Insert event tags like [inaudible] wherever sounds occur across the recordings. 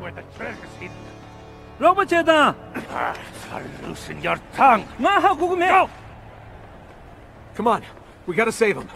where the treasure's hidden. Robert Cheddar, Ah, so loosen your tongue. nga ha kukume. Go! Come on, we gotta save him.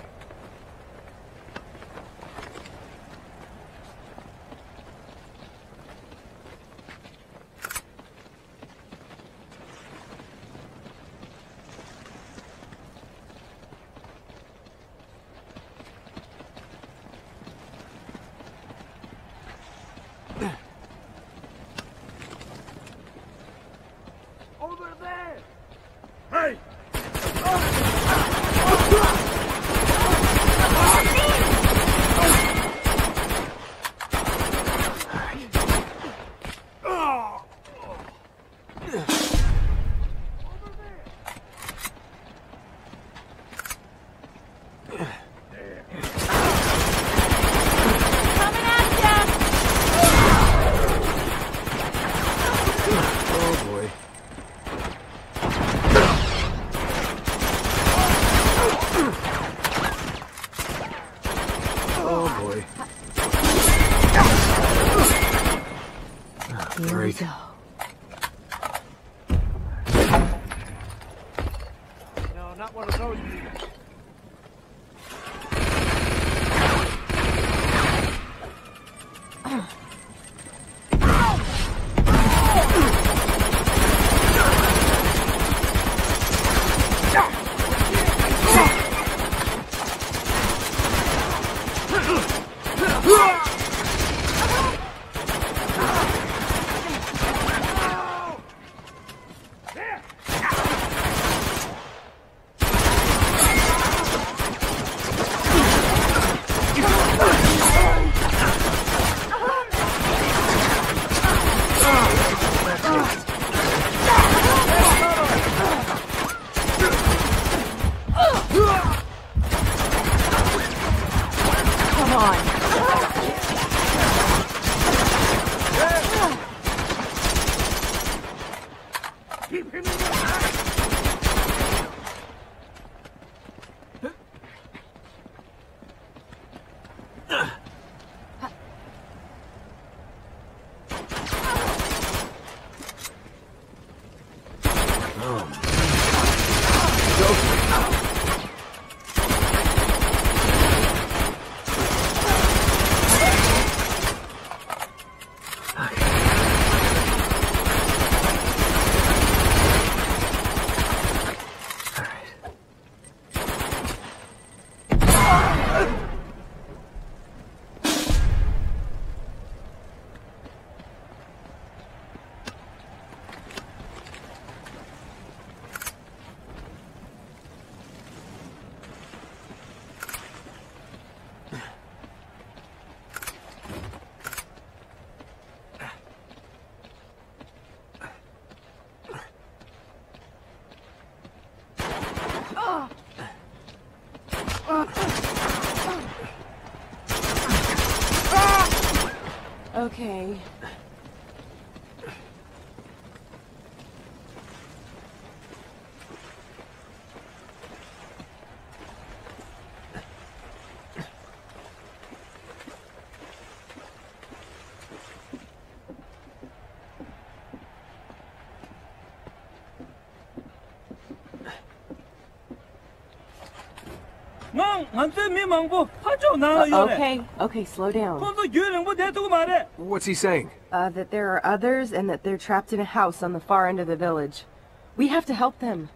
Keep him in your hand. Okay. Okay, okay, slow down. What's he saying? Uh, that there are others and that they're trapped in a house on the far end of the village. We have to help them.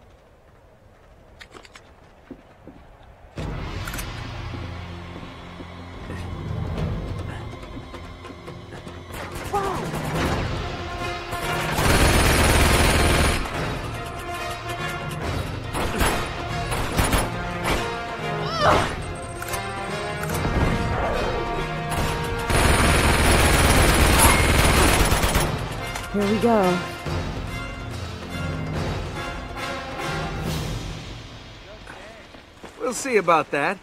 See about that.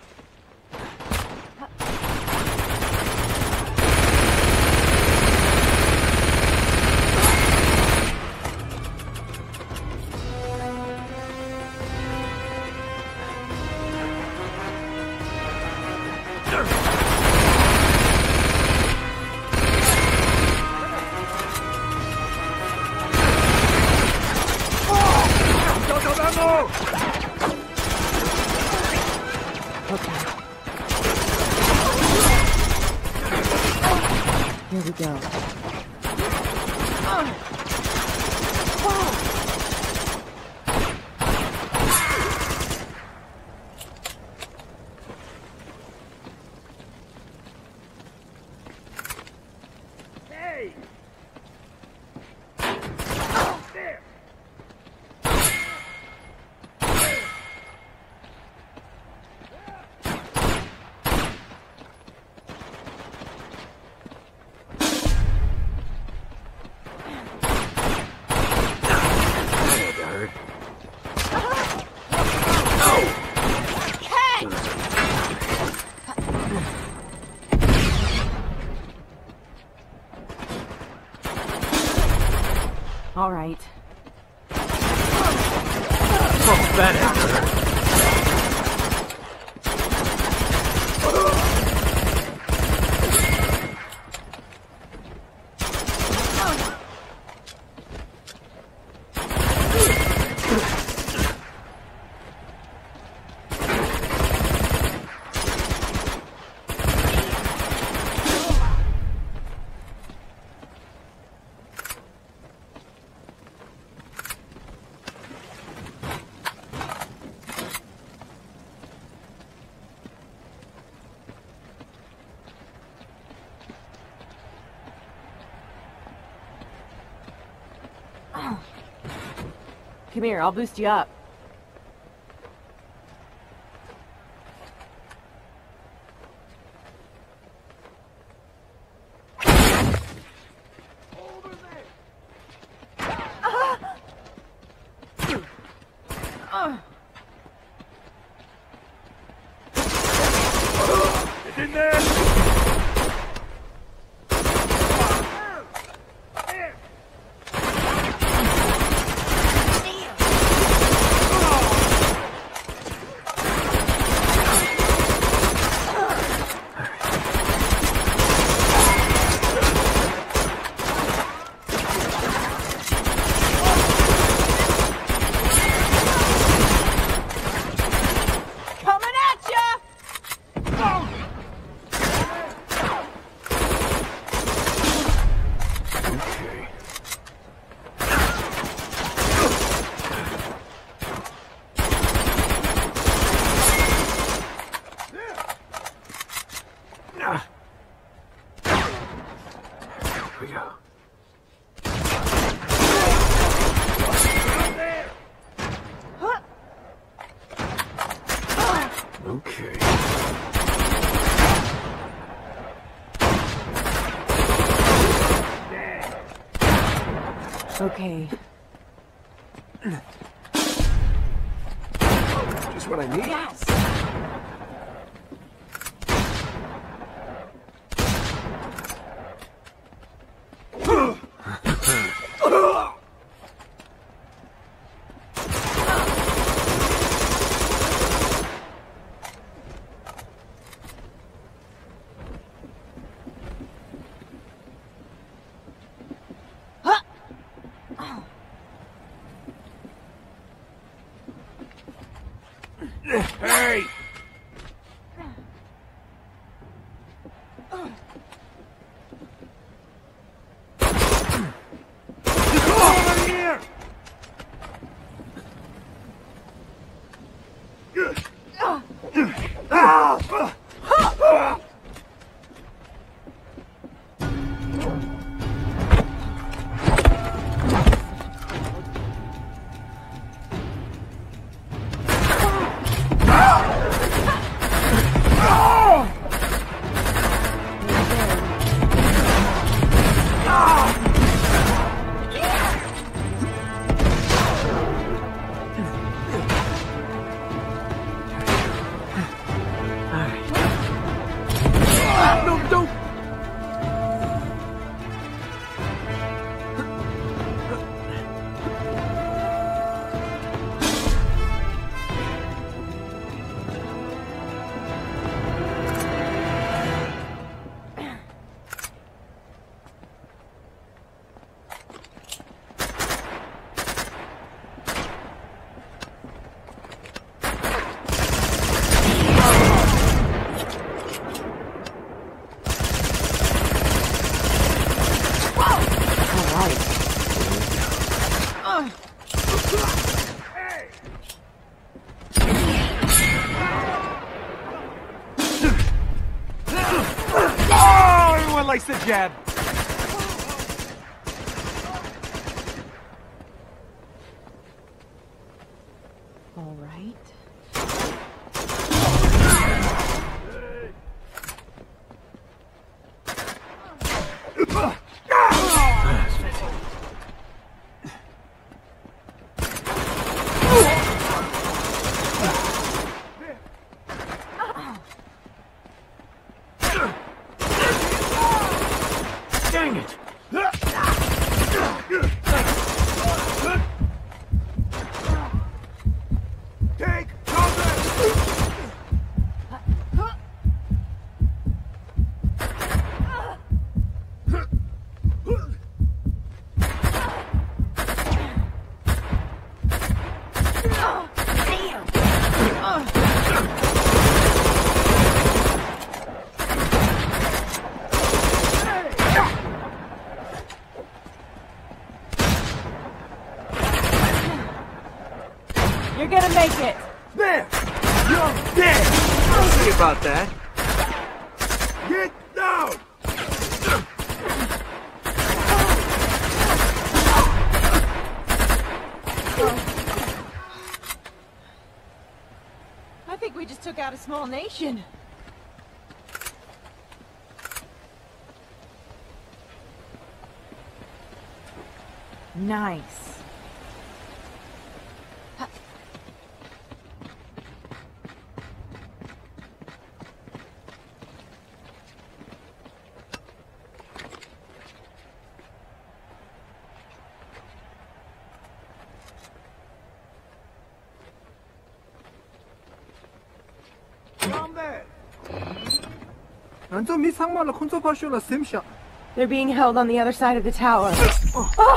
All right. Oh, Come here, I'll boost you up. Get in there! There! Coming at ya! Okay. Ah. Here we go. Okay. Okay. Just what I need. Yes! jab. about that. Get down! I think we just took out a small nation. Nice. They're being held on the other side of the tower. Oh.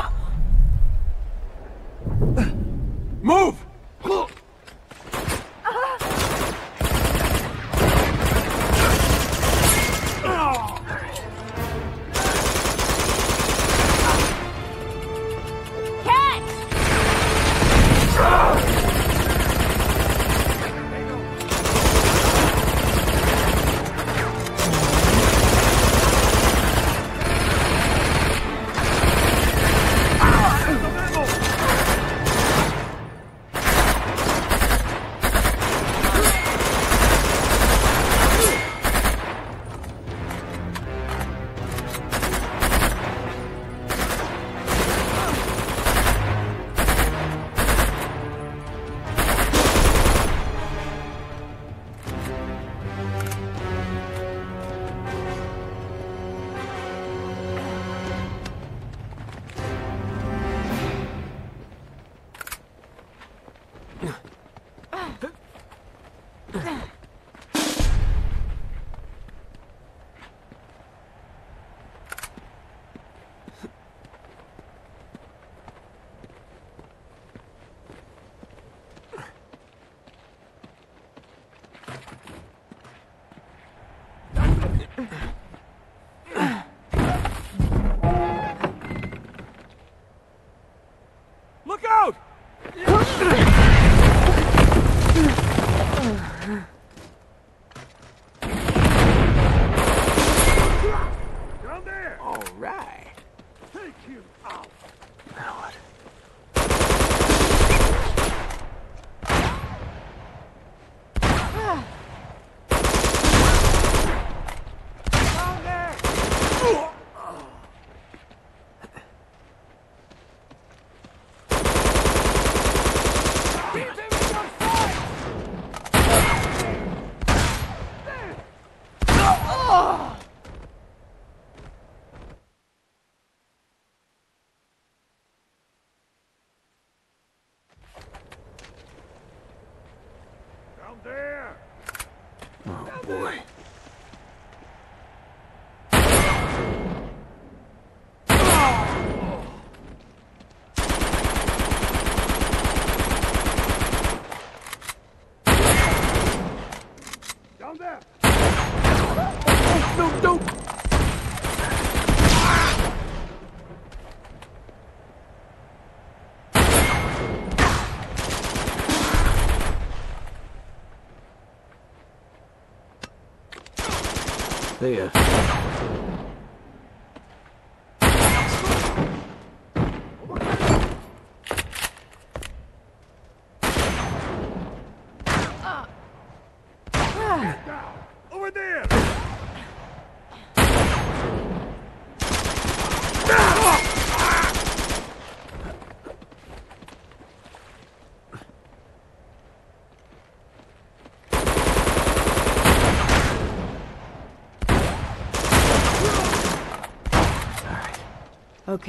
there. you go.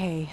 Okay.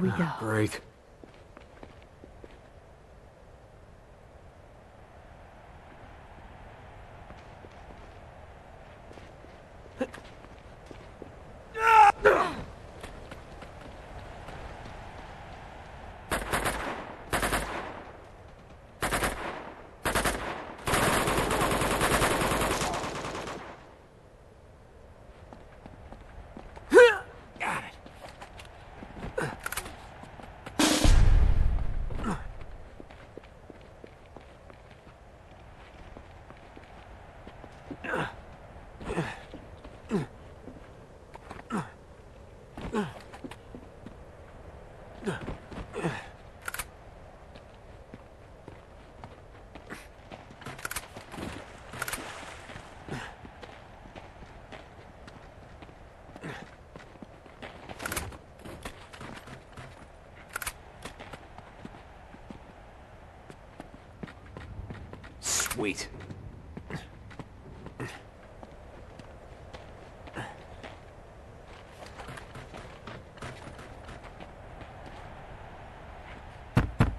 we go. Great. Got it. Sweet.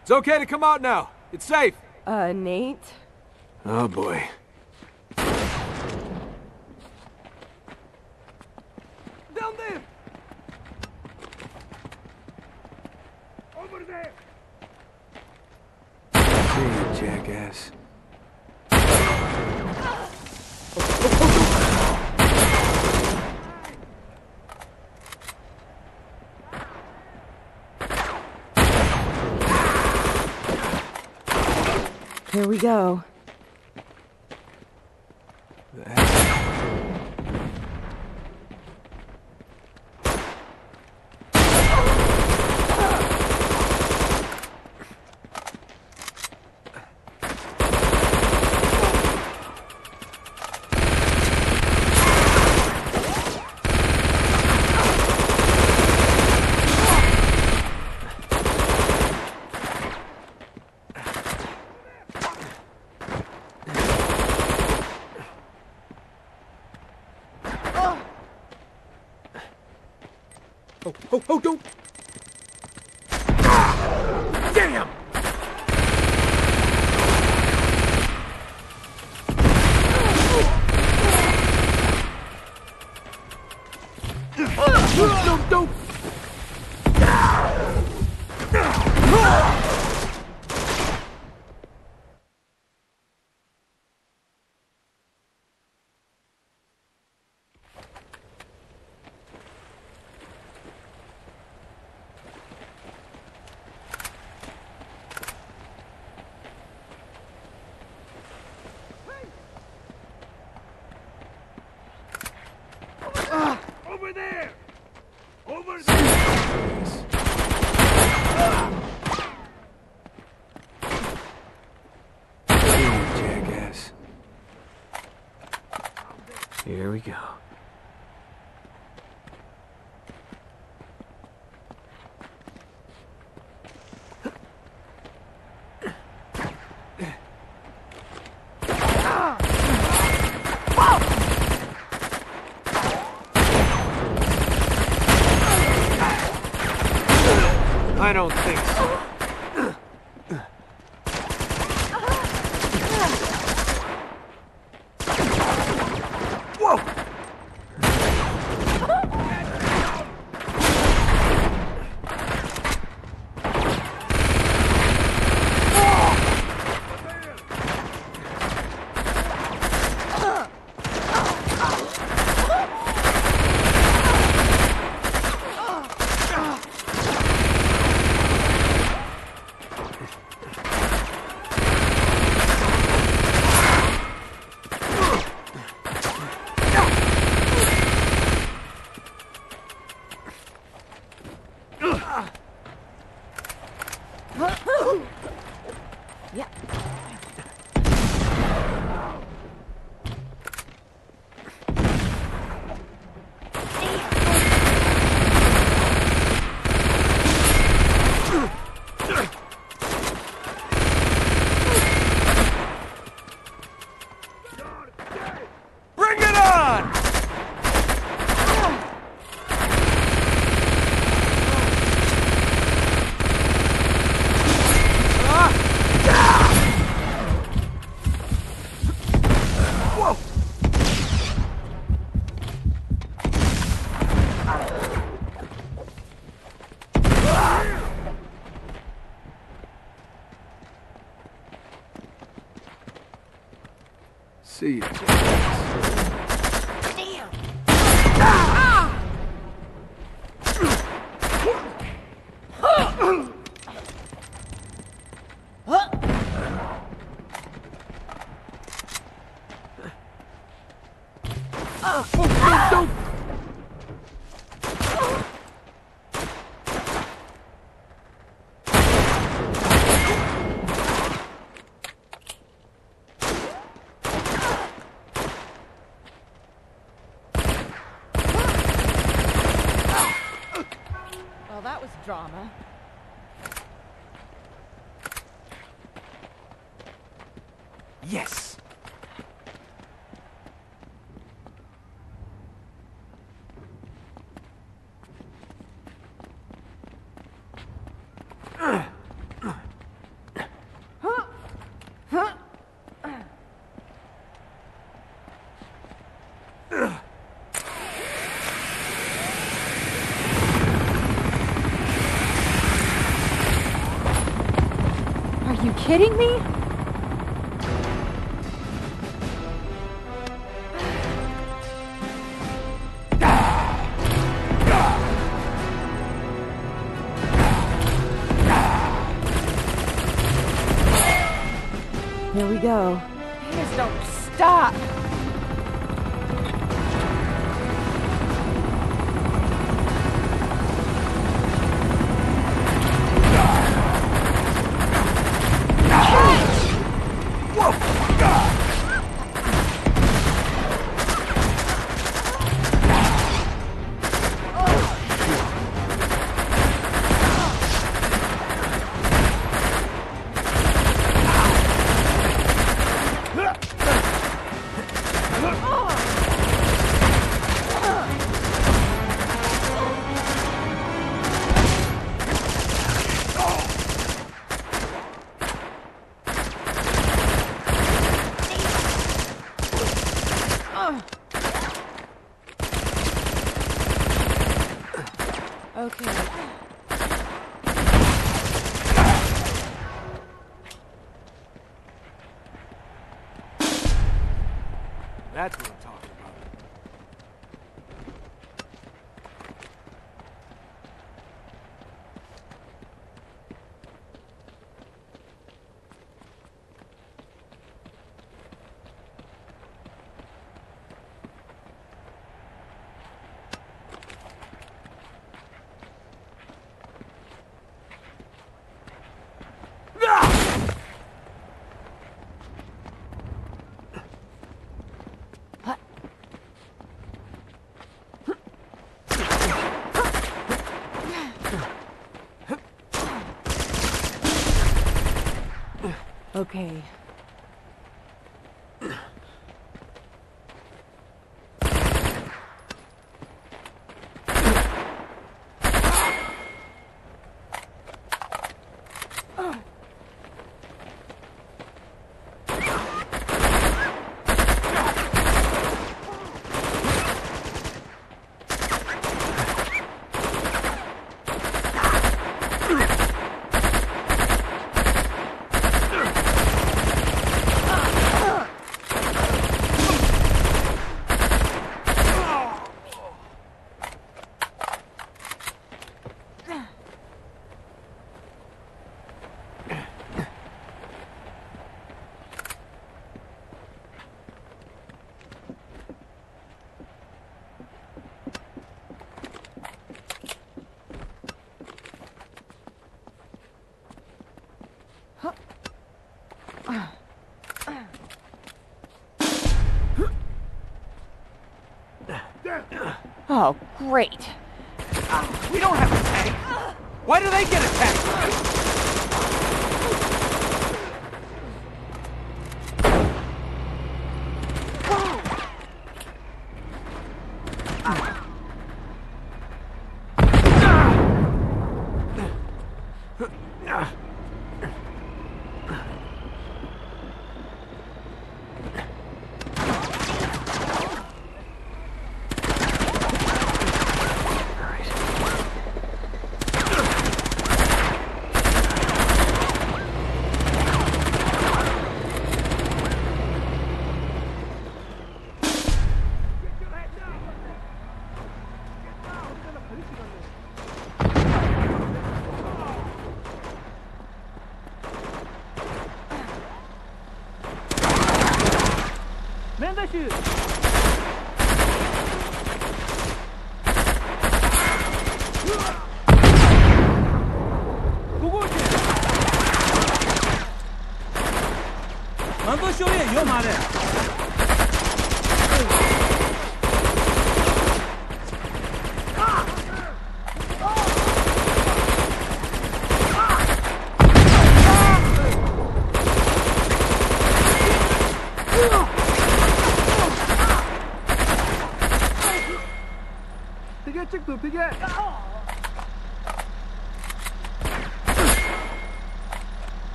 It's okay to come out now. It's safe. Uh, Nate? Oh boy. Down there! Over there! Hey, jackass. Here we go. Oh, don't. Damn! Here we go. I don't think See you, you kidding me? Here we go. Just don't stop. That's what Okay. great. Uh, we don't have a tank. Why do they get a tank?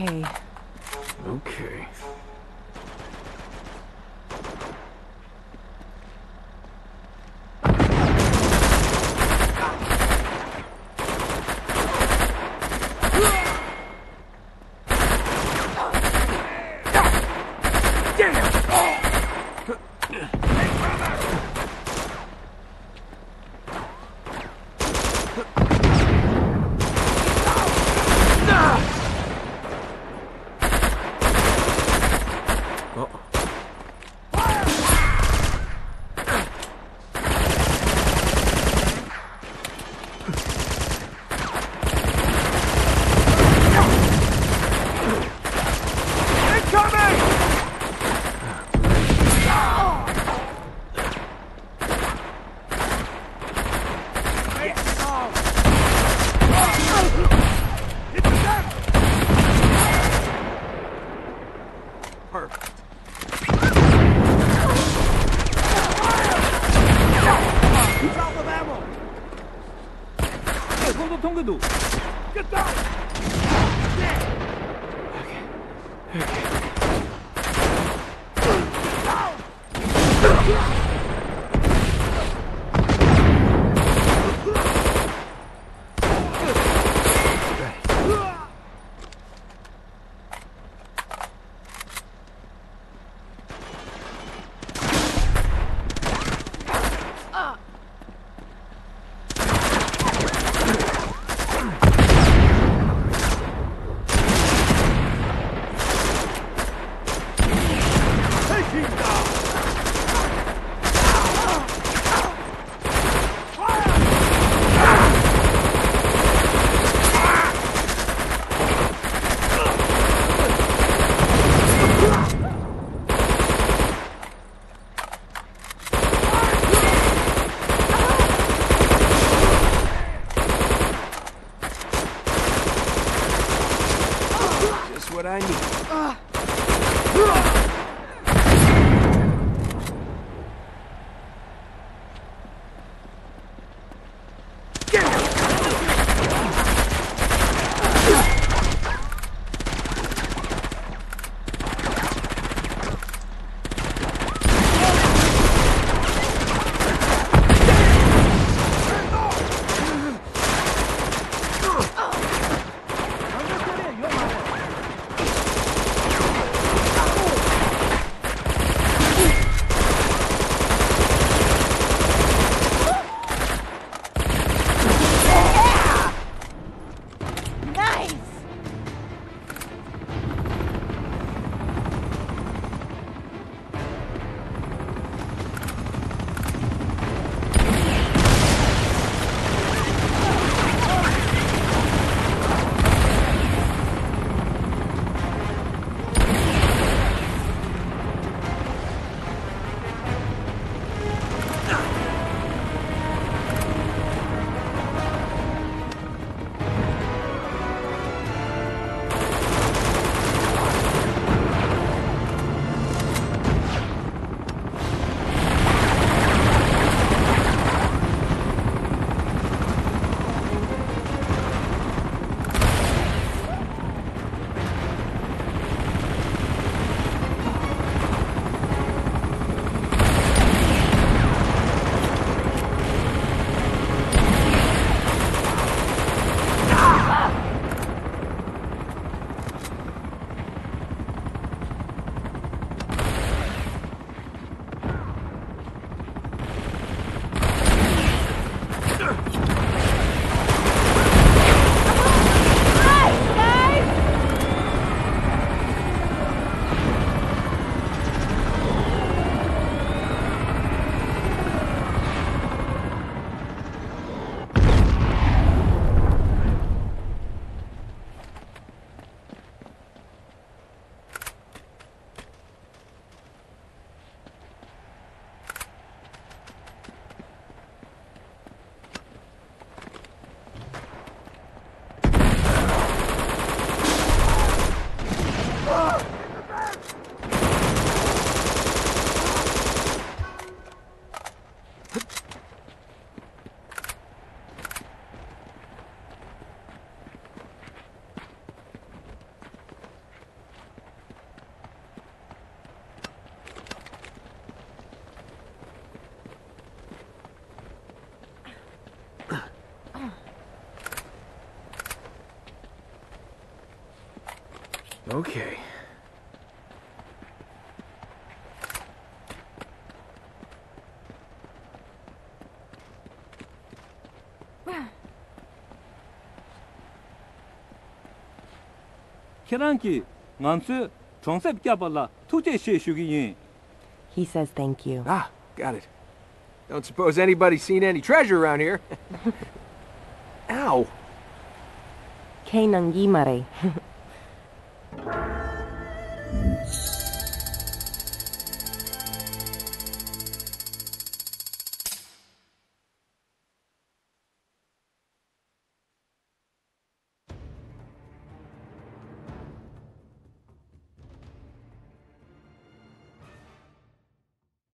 Okay. Okay. Nansu, He says thank you. Ah, got it. Don't suppose anybody's seen any treasure around here. [laughs] Ow! Kenangimare. [laughs]